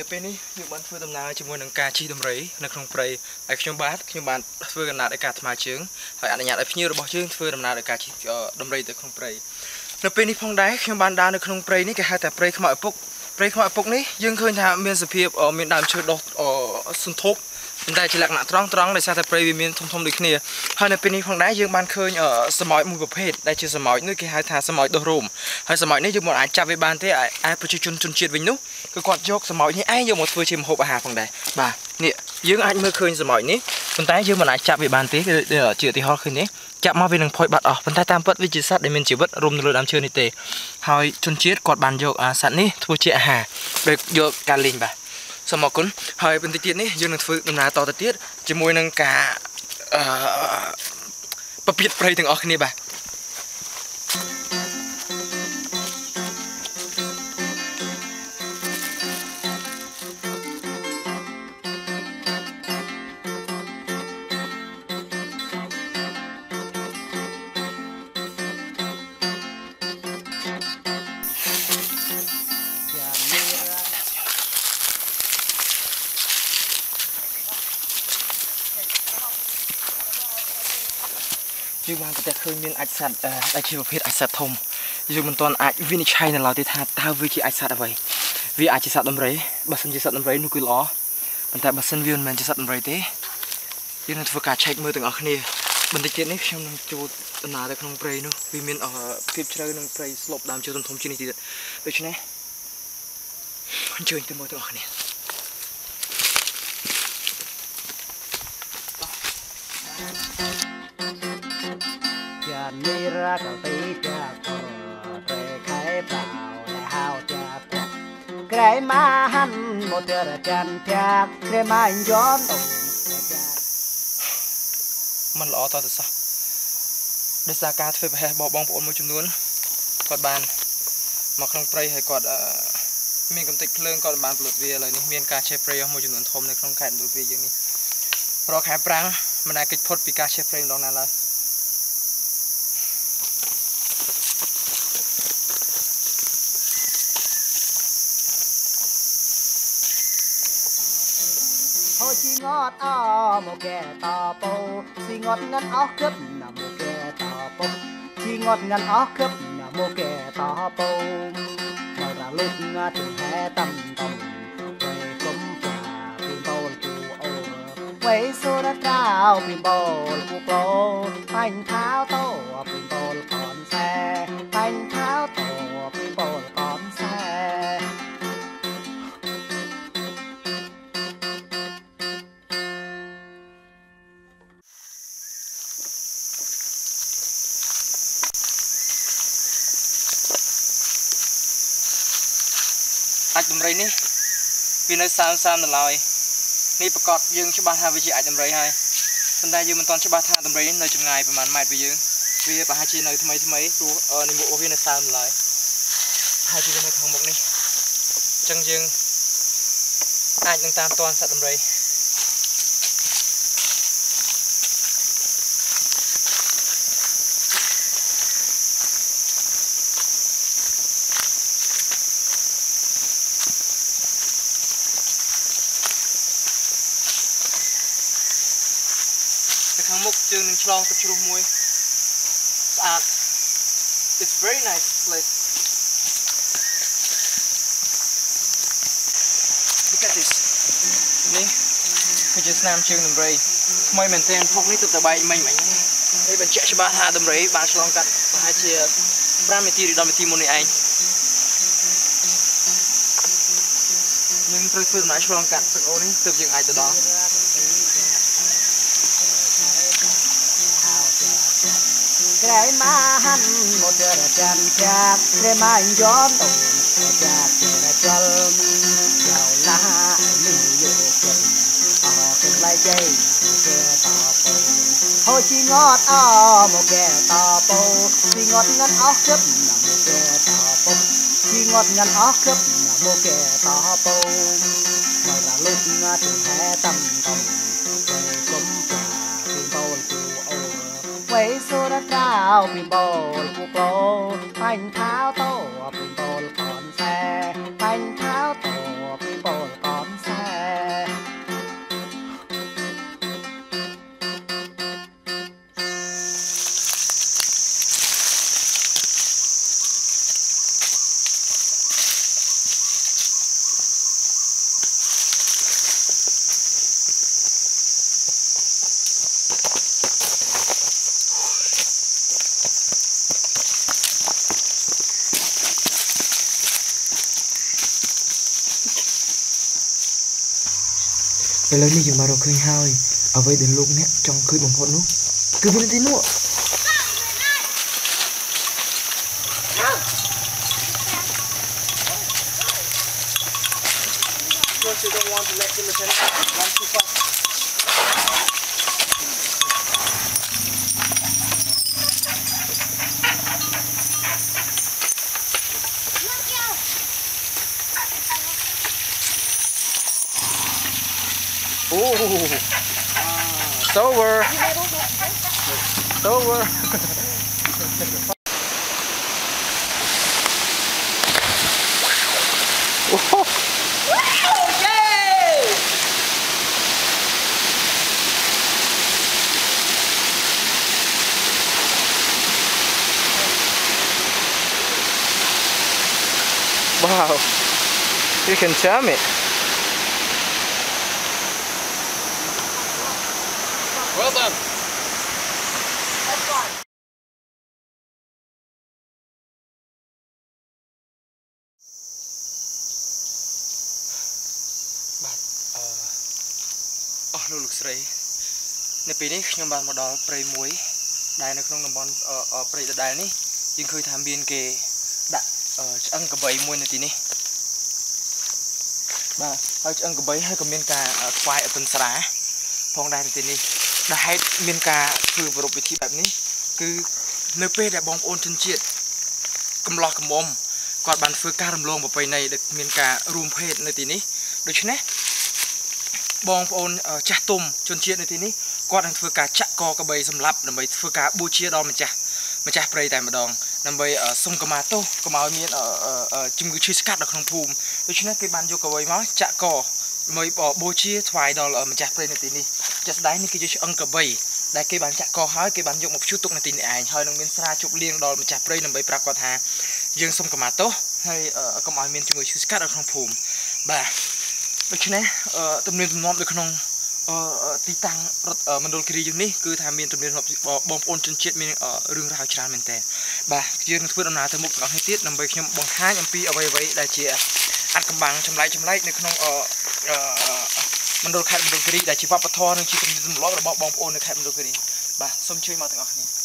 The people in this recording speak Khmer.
នៅពេលនេះយើងបានធ្វើដំណើរជាមួយនឹងការជិះដំរីនៅក្នុងព្រៃហើយខ្ញុំបាទខ្ញុំបានធ្វើកំណត់ឲ្យការថ្មើរជើងហើយអនុញ្ញាតឲ្យភ្ញៀវរបស់យើងធ្វើដំណើរដោយការជិះដំរីទៅក្នុងព្រៃនៅពេលនេះផងដែរខ្ញុំបានដើរនៅក្នុងព្រៃនេះគេហៅថាព្រៃខ្មៅឪពុកព្រៃខ្មៅឪពុកនេះយើងឃើញថាមានសភាពមានដើមឈើដុះសន្ធប់ ប៉ុន្តែជាលក្ខណៈត្រង់ត្រង់ដោយសារតែព្រៃវាមានធំធំដូចគ្នាហើយនៅពេលនេះផងដែរយើងបានឃើញសមោចមួយប្រភេទដែលជាសមោចនេះគេហៅថាសមោចដុះរោមហើយសមោចនេះយើងមិនអាចចាប់វាបានទេឯប្រជាជនជនជាតិវិញនោះគឺគាត់យកសមោចនេះឯងយកមកធ្វើជាម្ហូបអាហារផងដែរបាទនេះយើងអាចមើលឃើញសមោចនេះប៉ុន្តែយើងមិនអាចចាប់វាបានទេជាឧទាហរណ៍ឃើញនេះចាប់មកវានឹងផុយបាត់អស់ប៉ុន្តែតាមពិតវាជាសត្វដែលមានជីវិតរួមនៅលើដើមឈើនេះទេហើយជនជាតិគាត់បានយកសត្វនេះធ្វើជាអាហារដោយយកការលេងបាទ សូមអរគុណហើយបន្តិចទៀតនេះយើងនឹងធ្វើដំណើរតទៅទៀតជាមួយនឹងការអឺពពាតព្រៃទាំងអស់គ្នាបាទ យើងបានប្រទះឃើញមានអាចសត្វដែលជាប្រភេទអាចសត្វធំយើងមិនទាន់អាចវិនិច្ឆ័យនៅឡើយទេថាតើវាជាអាចសត្វអ្វីវាអាចជាសត្វដំរីបើសិនជាសត្វដំរីនោះគឺល្អប៉ុន្តែបើសិនវាមិនមែនជាសត្វដំរីទេយើងនឹងធ្វើការឆែកមើលទាំងអស់គ្នាបន្តិចទៀតនេះខ្ញុំនឹងចូលដំណើរទៅក្នុងព្រៃនោះវាមានភាពជ្រៅនិងព្រៃស្លប់ដើមឈើធំធំជាងនេះទៀតដូច្នេះអញ្ជើញទៅមើលទាំងអស់គ្នា ni ra cầu tí cha cò về khai bảo lại hao cha cò cái má hắn một tia là chan cha cái má anh gió tùng มันល្អតទៅសោះដោយសារការធ្វើប្រហែសរបស់បងប្អូនមួយចំនួនគាត់បានមកក្នុងព្រៃហើយគាត់មានកំទេចភ្លើងគាត់បានផលិតវាឥឡូវនេះមានការឆេះព្រៃមួយចំនួនធំនៅក្នុងខេត្តមណ្ឌលគិរីយើងនេះប្រខែប្រាំងមិនអាចកិច្ចផុតពីការឆេះព្រៃម្ដងណាឡើយ ngót chi ngọt o một kẻ tò bầu chi ngọt ngăn ó cướp là một kẻ tò bầu chi ngọt ngăn ó cướp là một kẻ tò bầu mà ra lúc ngã từ hè tâm tông quay cấm phà pin bầu cụ ô. Quay số đã cao pin bầu cụ bầu anh tháo tổ pin bầu còn xe. Anh tháo អាចដំរីនេះវានៅសាមសាមនៅឡើយនេះប្រកាសយើងច្បាស់ថាវាជាអាចដំរីហើយប៉ុន្តែយើងមិនទាន់ច្បាស់ថាដំរីនេះនៅចម្ងាយប្រហែលម៉ែត្រពីយើងវាប្រហែលជានៅថ្មីថ្មីព្រោះនេះមុខវានៅសាមនៅឡើយហើយជាវានៅខាងមុខនេះអញ្ចឹងយើងអាចនឹងតាមតាន់សត្វដំរី ខាងមុខយើងនឹងឆ្លងទឹកជ្រោះមួយស្អាត It's very nice place Look at this នេះគឺជាស្នាមជើងដំរីថ្មីមែនទែនភពនេះទៅតែបែកមិញមិញនេះបញ្ជាក់ច្បាស់ថាដំរីបានឆ្លងកាត់ប្រហែលជា5នាទីឬ10នាទីមុននេះឯងយើងត្រូវធ្វើដំណើរឆ្លងកាត់ទឹកអូនេះទើបយើងអាចទៅដល់ cái má hắn một trời là chạm chạc. Cái má anh gió tùng là chạc trời là chân giàu lá mì vô cùng họ cùng lại chơi kẻ tò bù thôi chỉ ngót o, một kẻ tò bù chỉ ngót ngót óc cướp là một kẻ tò bù chỉ ngót ngót óc cướp là một kẻ tò bù mà là lúc à, từ hè tâm. สุรเจ้าพี่บอลผู้โปรปันเท้าโตเป็นบอลก่อนแซ่ปันเท้าโต ឥឡូវនេះយើងបានរកឃើញហើយអ្វីដែលលោកអ្នកចង់ឃើញបំផុតនោះគឺវានៅទីនោះ Ooh. Wow. Sober. Sober. Wow, you can tell me. លោកលោកស្រីនៅពេលនេះខ្ញុំបានមកដល់ព្រៃមួយ ដែលនៅក្នុងតំបន់អឺអឺព្រៃដដែលនេះយើងឃើញថាមានគេដាក់អឺឆ្អឹងកបីមួយនៅទីនេះបាទហើយឆ្អឹងកបីហើយក៏មានការអឺថ្វាយអតិនស្រាផងដែរនៅទីនេះដែលហេតុមានការធ្វើប្រពៃពិធីបែបនេះគឺនៅពេលដែលបងប្អូនជនជាតិកំឡោះកំមុំគាត់បានធ្វើការរំលងប្រពៃណីដែលមានការរួមភេទនៅទីនេះដូច្នេះ បងប្អូនអឺចាស់ទុំជនជាតិនៅទីនេះគាត់នឹងធ្វើការចាក់កកបីសម្រាប់ដើម្បីធ្វើការបូជាដល់ម្ចាស់ម្ចាស់ព្រៃតែម្ដងដើម្បីអឺសុំកម្មាទោសកុំឲ្យមានអឺអឺអឺជំងឺឈឺស្កាត់នៅក្នុងភូមិដូច្នេះគេបានយកកបីមកចាក់កដើម្បីបូជាថ្វាយដល់អឺម្ចាស់ព្រៃនៅទីនេះជាក់ស្ដែងនេះគឺជាឆ្អឹងកបីដែលគេបានចាក់កហើយគេបានយកមកព្យួរទុកនៅទីនេះឯងហើយនឹងមានស្រាជប់លៀងដល់ម្ចាស់ព្រៃដើម្បីប្រាប់គាត់ថាយើងសុំកម្មាទោសហើយកុំឲ្យមានជំងឺឈឺស្កាត់នៅក្នុងភូមិបាទ ដូច្នេះអឺទំនៀមទម្លាប់នៅក្នុងអឺអឺទីតាំងរដ្ឋអឺមណ្ឌលគិរីយើងនេះគឺថាមានទំនៀមទម្លាប់បងប្អូនជនជាតិមានអឺរឿងរ៉ាវច្រើនមែនតើបាទយើងនឹងធ្វើដំណើរទៅមុខទាំងអស់នេះទៀតដើម្បីខ្ញុំបង្ហាញអំពីអ្វីៗដែលជាអត្ថកម្បាំងចម្លែកចម្លែកនៅក្នុងអឺអឺមណ្ឌលខេត្តមណ្ឌលគិរីដែលជាវប្បធម៌និងជាទំនៀមទម្លាប់របស់បងប្អូននៅខេត្តមណ្ឌលគិរីបាទសូមជួយមកទាំងអស់គ្នា